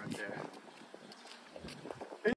right there.